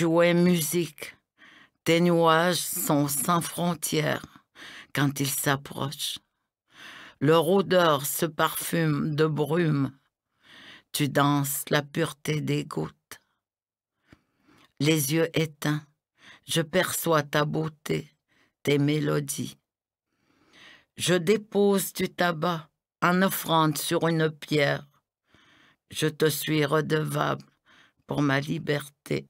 Tu musique. Tes nuages sont sans frontières quand ils s'approchent. Leur odeur se parfume de brume. Tu danses la pureté des gouttes. Les yeux éteints, je perçois ta beauté, tes mélodies. Je dépose du tabac en offrande sur une pierre. Je te suis redevable pour ma liberté.